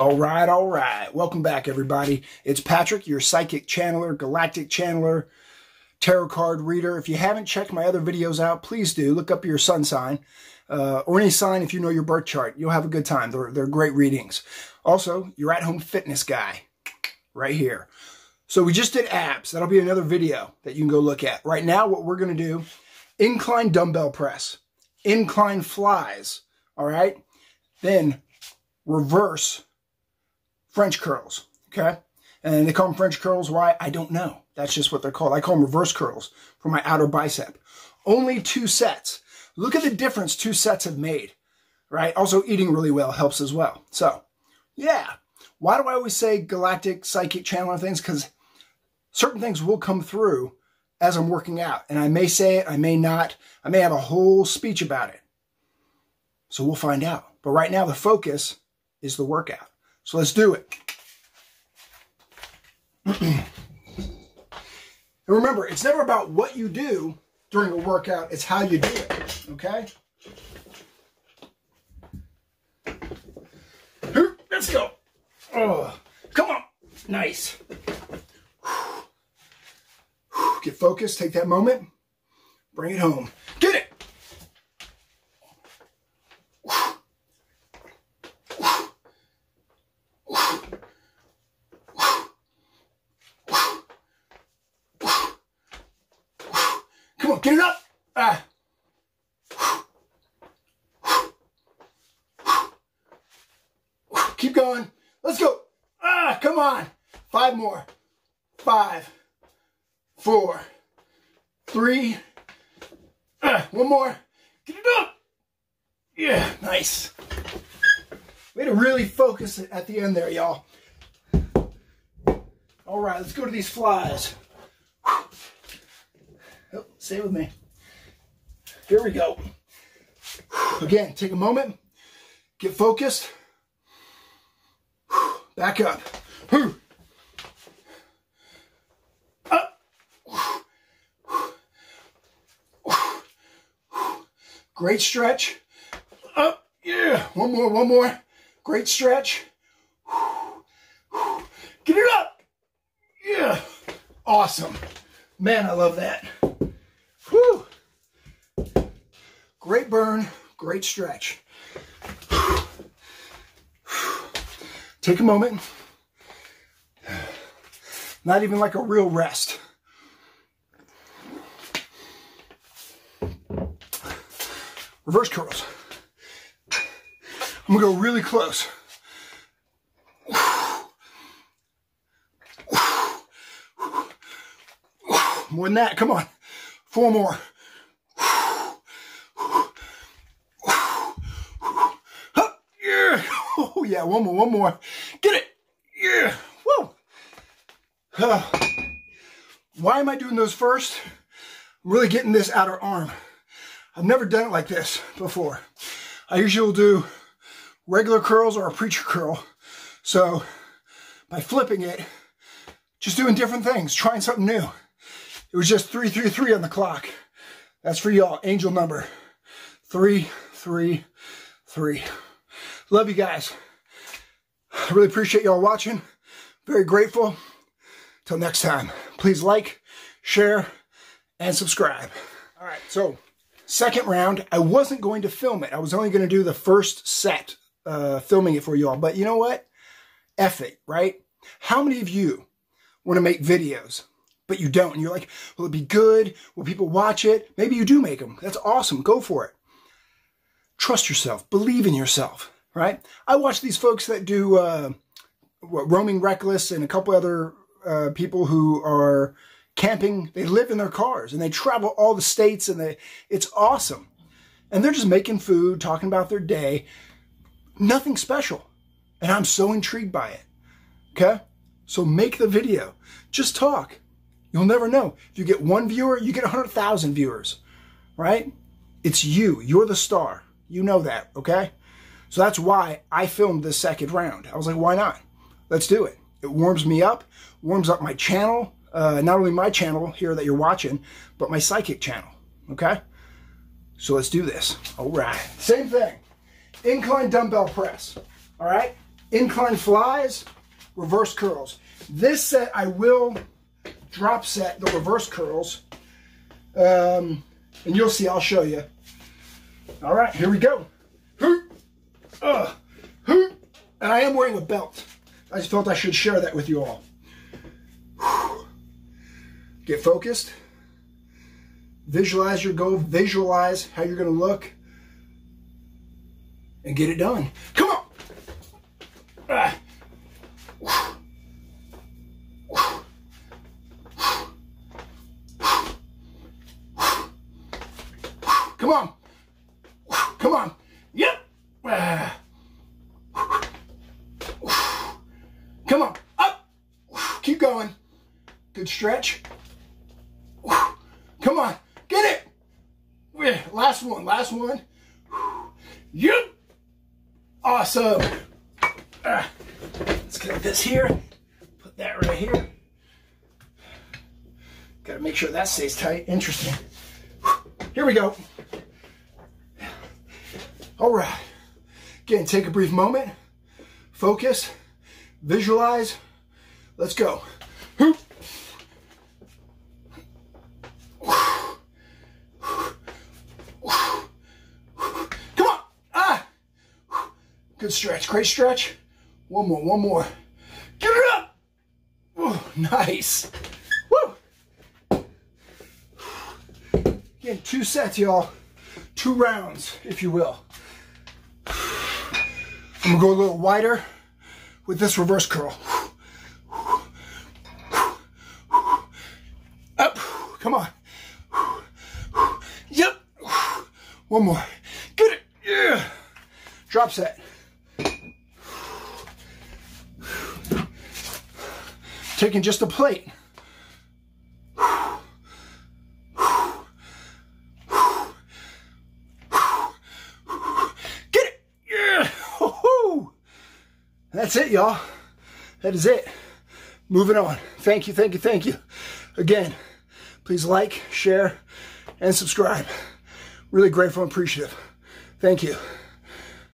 All right, all right. Welcome back, everybody. It's Patrick, your psychic channeler, galactic channeler, tarot card reader. If you haven't checked my other videos out, please do. Look up your sun sign uh, or any sign if you know your birth chart. You'll have a good time. They're, they're great readings. Also, your at-home fitness guy right here. So we just did abs. That'll be another video that you can go look at. Right now, what we're going to do, incline dumbbell press, incline flies, all right? Then reverse French curls, okay? And they call them French curls. Why? I don't know. That's just what they're called. I call them reverse curls for my outer bicep. Only two sets. Look at the difference two sets have made, right? Also, eating really well helps as well. So, yeah. Why do I always say galactic psychic channeling things? Because certain things will come through as I'm working out. And I may say it, I may not. I may have a whole speech about it. So we'll find out. But right now, the focus is the workout. So let's do it. and remember, it's never about what you do during a workout, it's how you do it, okay? Let's go. Oh, come on. Nice. Get focused, take that moment, bring it home. Get it. Get it up. Ah. Keep going. Let's go. Ah, come on. Five more. Five, four, three. Ah, one more. Get it up. Yeah, nice. Way to really focus at the end there, y'all. All right, let's go to these flies. Oh, stay with me. Here we go. Again, take a moment, get focused, back up. Great stretch. Up. Yeah. One more, one more. Great stretch. Get it up. Yeah. Awesome. Man, I love that. Whew. Great burn, great stretch. Take a moment. Not even like a real rest. Reverse curls. I'm gonna go really close. More than that, come on. Four more. Yeah. Oh, yeah. One more. One more. Get it. Yeah. Whoa. Uh, why am I doing those first? I'm really getting this outer arm. I've never done it like this before. I usually will do regular curls or a preacher curl. So by flipping it, just doing different things, trying something new. It was just 333 on the clock. That's for y'all. Angel number 333. Love you guys. I really appreciate y'all watching. Very grateful. Till next time, please like, share, and subscribe. All right, so second round, I wasn't going to film it. I was only going to do the first set, uh, filming it for y'all. But you know what? F it, right? How many of you want to make videos but you don't. And you're like, will it be good? Will people watch it? Maybe you do make them. That's awesome. Go for it. Trust yourself. Believe in yourself, right? I watch these folks that do uh, Roaming Reckless and a couple other uh, people who are camping. They live in their cars and they travel all the states and they, it's awesome. And they're just making food, talking about their day. Nothing special. And I'm so intrigued by it. Okay? So make the video. Just talk. You'll never know. If you get one viewer, you get 100,000 viewers, right? It's you. You're the star. You know that, okay? So that's why I filmed this second round. I was like, why not? Let's do it. It warms me up, warms up my channel, uh, not only my channel here that you're watching, but my psychic channel, okay? So let's do this. All right. Same thing. Incline dumbbell press, all right? incline flies, reverse curls. This set I will drop set the reverse curls. Um, and you'll see, I'll show you. All right, here we go. Uh, and I am wearing a belt. I just felt I should share that with you all. Get focused. Visualize your goal. Visualize how you're going to look. And get it done. Come on. Ah. Come on. Come on. Yep. Come on. Up. Keep going. Good stretch. Come on. Get it. Last one. Last one. Yep. Awesome. Ah. Let's get this here. Put that right here. Got to make sure that stays tight. Interesting. Here we go. All right. Again, take a brief moment. Focus. Visualize. Let's go. Come on. Ah. Good stretch. Great stretch. One more. One more. Get it up. Ooh, nice. Woo. Again, two sets, y'all. Two rounds, if you will. I'm gonna go a little wider with this reverse curl. Up, come on. Yep. One more. Get it. Yeah. Drop set. Taking just a plate. That's it, y'all. That is it. Moving on. Thank you, thank you, thank you. Again, please like, share, and subscribe. Really grateful and appreciative. Thank you.